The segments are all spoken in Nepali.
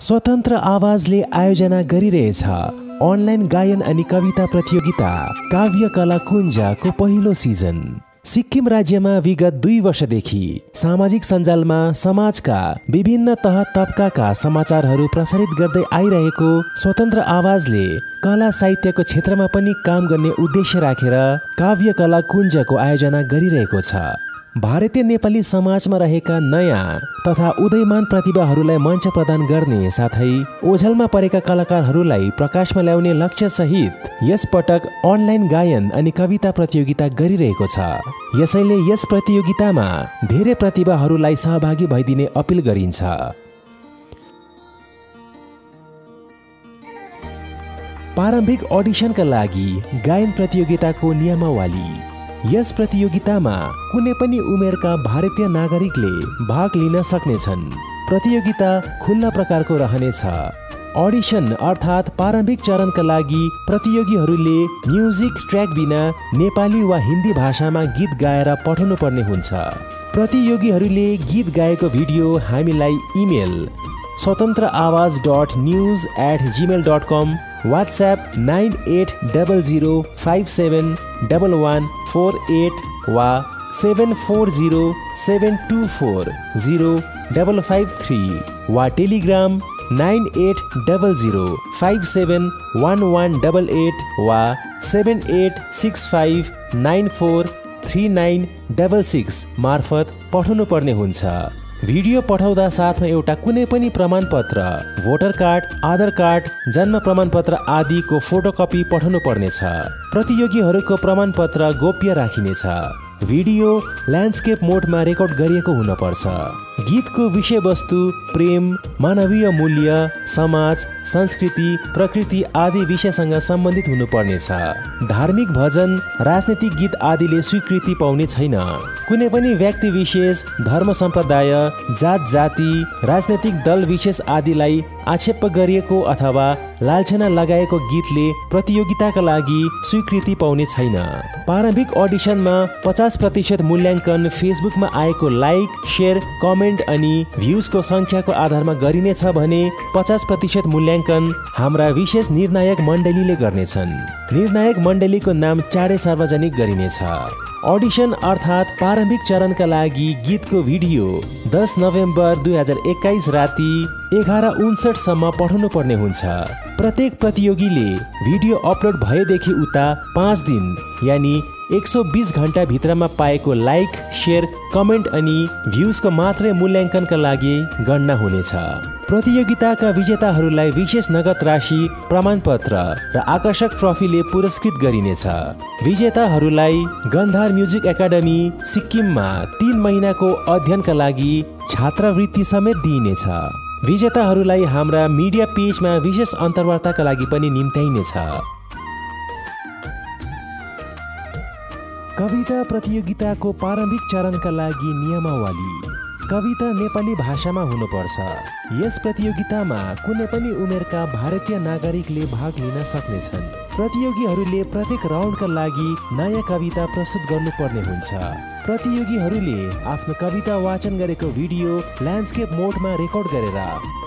स्वतन्त्र आवाजले आयोजना गरिरहेछ। अनलाइन गायन अनि कविता प्रतियोगिता काव्य कला कुञ्जको पहिलो सिजन। सिक्किम राज्यमा विगत दुई वर्षदेखि सामाजिक सञ्जालमा समाजका विभिन्न तह तबकाका समाचारहरू प्रसारित गर्दै आइरहेको स्वतन्त्र आवाजले कला साहित्यको क्षेत्रमा पनि काम गर्ने उद्देश्य राखेर काव्य कला कुञ्जको आयोजना गरिरहेको छ। भारतीय नेपाली समाजमा रहेका नयाँ तथा उदयमान प्रतिभाहरूलाई मञ्च प्रदान गर्ने साथै ओझेलमा परेका कलाकारहरूलाई प्रकाशमा ल्याउने लक्ष्यसहित यस पटक अनलाइन गायन अनि कविता प्रतियोगिता गरिरहेको छ। यसैले यस प्रतियोगितामा धेरै प्रतिभाहरूलाई सहभागी भइदिने अपिल गरिन्छ। प्रारम्भिक अडिसनका लागि गायन प्रतियोगिताको नियमावली। यस प्रतियोगितामा कुनै पनि उमेरका भारतीय नागरिकले भाग लिन सक्नेछन्। प्रतियोगिता खुल्ला प्रकारको रहनेछ। अडिसन अर्थात् प्रारम्भिक चरणका लागि प्रतियोगीहरूले म्युजिक ट्र्याक बिना नेपाली वा हिन्दी भाषामा गीत गाएर पठाउनु पर्ने हुन्छ। प्रतियोगीहरूले गीत गाएको भिडियो हामीलाई email Swatantra Awaz dot news at Gmail dot com WhatsApp nine eight double zero five seven double one four eight वा seven four zero seven two four zero double five three वा Telegram nine eight double zero five seven one one double eight वा seven eight six five nine four three nine double six मार्फत पठाउनु पर्ने हुन्छ। भिडियो पठाउँदा साथमा एउटा कुनै पनि प्रमाणपत्र भोटर कार्ड आधार कार्ड जन्म प्रमाणपत्र आदिको फोटोकपी पठाउनु पर्नेछ प्रतियोगीहरूको प्रमाणपत्र गोप्य राखिनेछ। भिडियो ल्यान्डस्केप मोडमा रेकर्ड गरिएको हुनपर्छ। गीतको विषयवस्तु प्रेम मानवीय मूल्य समाज संस्कृति प्रकृति आदि विषयसँग सम्बन्धित हुनुपर्नेछ। धार्मिक भजन राजनैतिक गीत आदिले स्वीकृति पाउने छैन। कुनै पनि व्यक्ति विशेष धर्म सम्प्रदाय जात जाति राजनैतिक दल विशेष आदिलाई आक्षेप गरिएको अथवा लालछना लगाएको गीतले प्रतियोगिताका लागि स्वीकृति पाउने छैन। प्रारम्भिक अडिसनमा पचास प्रतिशत मूल्याङ्कन फेसबुकमा आएको लाइक सेयर कमेन्ट अनि भ्युजको सङ्ख्याको आधारमा गरिनेछ भने पचास प्रतिशत मूल्याङ्कन हाम्रा विशेष निर्णायक मण्डलीले गर्नेछन्। निर्णायक मण्डलीको नाम चाँडै सार्वजनिक गरिनेछ। अडिसन अर्थात् प्रारम्भिक चरणका लागि गीतको भिडियो दस नोभेम्बर दुई हजार एक्काइस राति एघार उन्सठसम्म पठाउनु पर्ने हुन्छ। प्रत्येक प्रतियोगीले भिडियो अपलोड भएदेखि उता पाँच दिन यानि एक सौ बिस घन्टाभित्रमा पाएको लाइक सेयर कमेन्ट अनि भ्युजको मात्रै मूल्याङ्कनका लागि गणना हुनेछ। प्रतियोगिताका विजेताहरूलाई विशेष नगद राशि प्रमाणपत्र र आकर्षक ट्रफीले पुरस्कृत गरिनेछ। विजेताहरूलाई गन्धार म्युजिक एकाडेमी सिक्किममा तिन महिनाको अध्ययनका लागि छात्रवृत्ति समेत दिइनेछ। विजेताहरूलाई हाम्रा मिडिया पेजमा विशेष अन्तर्वार्ताका लागि पनि निम्त्याइनेछ। कविता प्रतियोगिताको प्रारम्भिक चरणका लागि नियमावली। कविता नेपाली भाषामा हुनुपर्छ। यस प्रतियोगितामा कुनै पनि उमेरका भारतीय नागरिकले भाग लिन सक्नेछन्। प्रतियोगीहरूले प्रत्येक राउन्डका लागि नयाँ कविता प्रस्तुत गर्नुपर्ने हुन्छ। प्रतियोगीहरूले आफ्नो कविता वाचन गरेको भिडियो ल्यान्डस्केप मोडमा रेकर्ड गरेर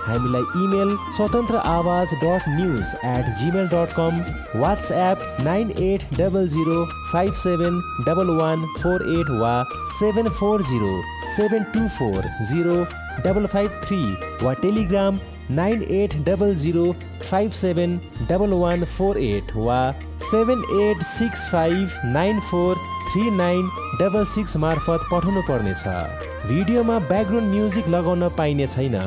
हामीलाई email Swatantra Awaz dot news at Gmail dot com WhatsApp nine eight double zero five seven double one four eight वा seven four zero seven two four zero double five three वा Telegram nine eight double zero five seven double one four eight वा seven eight six five nine four three nine double six मार्फत पठाउनु पर्नेछ। भिडियोमा ब्याकग्राउन्ड म्युजिक लगाउन पाइने छैन।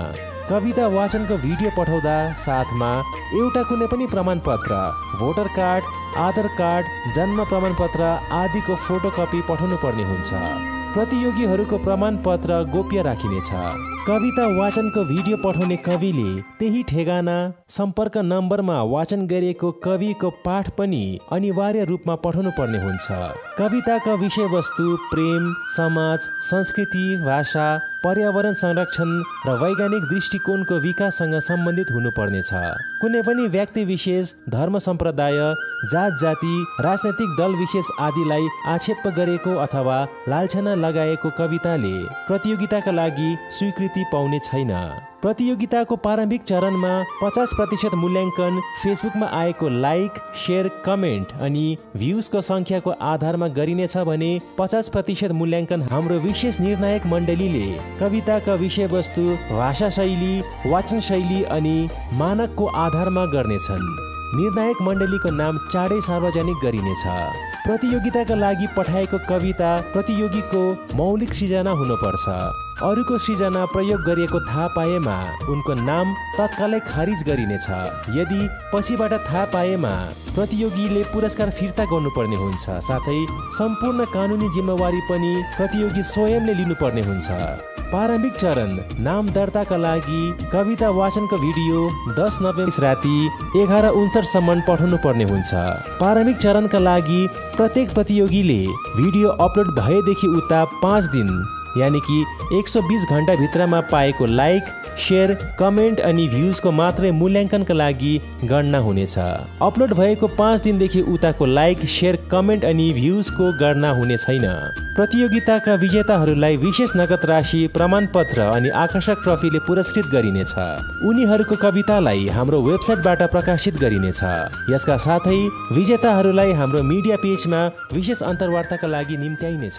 कविता वाचनको भिडियो पठाउँदा साथमा एउटा कुनै पनि प्रमाणपत्र भोटर कार्ड आधार कार्ड जन्म प्रमाणपत्र आदिको फोटोकपी पठाउनु पर्ने हुन्छ। प्रतियोगीहरूको प्रमाणपत्र गोप्य राखिनेछ। कविता वाचनको भिडियो पठाउने कविले त्यही ठेगाना सम्पर्क नम्बरमा वाचन गरिएको कविको पाठ पनि अनिवार्य रूपमा पठाउनु पर्ने हुन्छ। कविताका विषयवस्तु प्रेम समाज संस्कृति भाषा पर्यावरण संरक्षण र वैज्ञानिक दृष्टिकोणको विकाससँग सम्बन्धित हुनुपर्नेछ। कुनै पनि व्यक्ति विशेष धर्म सम्प्रदाय जात जाति राजनैतिक दल विशेष आदिलाई आक्षेप गरेको अथवा लालछना लगाएको कविताले प्रतियोगिताका लागि स्वीकृति स्वीकृति पाउने छैन। प्रतियोगिताको प्रारम्भिक चरणमा पचास प्रतिशत मूल्याङ्कन फेसबुकमा आएको लाइक सेयर कमेन्ट अनि भ्युजको सङ्ख्याको आधारमा गरिनेछ भने पचास प्रतिशत मूल्याङ्कन हाम्रो विशेष निर्णायक मण्डलीले कविताका विषयवस्तु भाषा शैली वाचन शैली अनि मानकको आधारमा गर्नेछन्। निर्णायक मण्डलीको नाम चाँडै सार्वजनिक गरिनेछ। प्रतियोगिताका लागि पठाएको कविता प्रतियोगीको मौलिक सिर्जना हुनुपर्छ। अरूको सिर्जना प्रयोग गरिएको थाहा पाएमा उनको नाम तत्कालै खारिज गरिनेछ। यदि पछिबाट थाहा पाएमा प्रतियोगीले पुरस्कार फिर्ता गर्नुपर्ने हुन्छ साथै सम्पूर्ण कानुनी जिम्मेवारी पनि प्रतियोगी स्वयंले लिनुपर्ने हुन्छ। प्रारम्भिक चरण नाम दर्ताका लागि कविता वाचनको भिडियो दस नोभेम्बर राति एघार उन्सठसम्म पठाउनु पर्ने हुन्छ। प्रारम्भिक चरणका लागि प्रत्येक प्रतियोगीले भिडियो अपलोड भएदेखि उता पाँच दिन यानि कि एक सौ बिस घन्टाभित्रमा पाएको लाइक सेयर कमेन्ट अनि भ्युजको मात्रै मूल्याङ्कनका लागि गणना हुनेछ। अपलोड भएको पाँच दिनदेखि उताको लाइक सेयर कमेन्ट अनि भ्युजको गणना हुने छैन। प्रतियोगिताका विजेताहरूलाई विशेष नगद राशि प्रमाणपत्र अनि आकर्षक ट्रफीले पुरस्कृत गरिनेछ। उनीहरूको कवितालाई हाम्रो वेबसाइटबाट प्रकाशित गरिनेछ। यसका साथै विजेताहरूलाई हाम्रो मिडिया पेजमा विशेष अन्तर्वार्ताका लागि निम्त्याइनेछ।